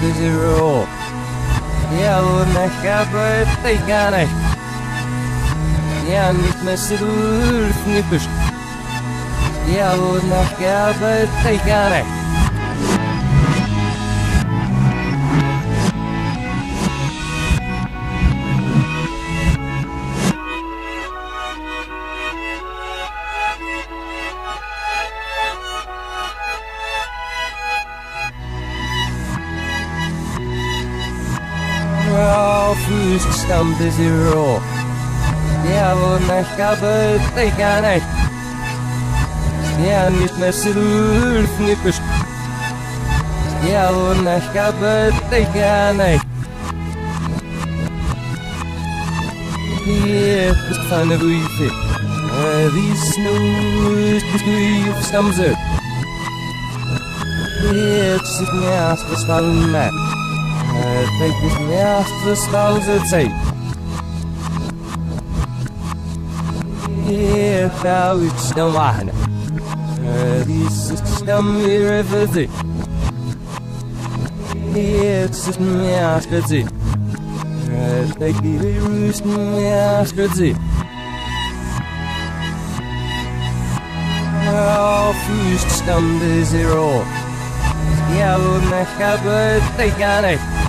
de zero. Ja, und ich habe dich gar nicht. Ja, nicht mehr so nicht Ja, und ich habe dich gar nicht. Füß stam de zero. Ja, und ich habe dich gar nicht. Ja, nicht mehr so nicht Ja, und ich habe dich gar nicht. Hier ist keine Briefe. Wie snooze, bist du auf Stamse. Jetzt ist mir erst was fallen Think is nächste Stausezeit. Hier fällt Stamm an. Dieses Stamm ihre Versicht. Jetzt ist mir erste Zeit. Think die Rüsten erste Zeit. Auf Füßt Stamm de Zero. Ja, und ich habe dich gar nicht. Ja, nicht mehr so durchgefisch. Ja, und ich habe dich gar nicht.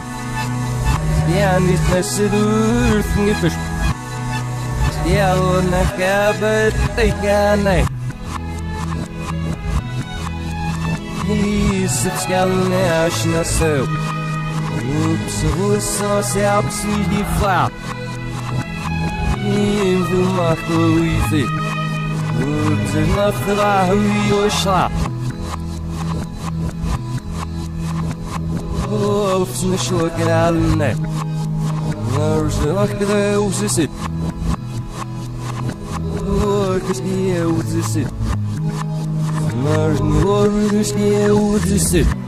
Hieß es gerne erst noch so. Ups, russ, selbst wie die Frau. Du machst ruhig. Ups, ich mach drei, wie Ups, nicht schlucken alle. Arjak uzisit. Orkes nie. Marni orkes nie uzisit.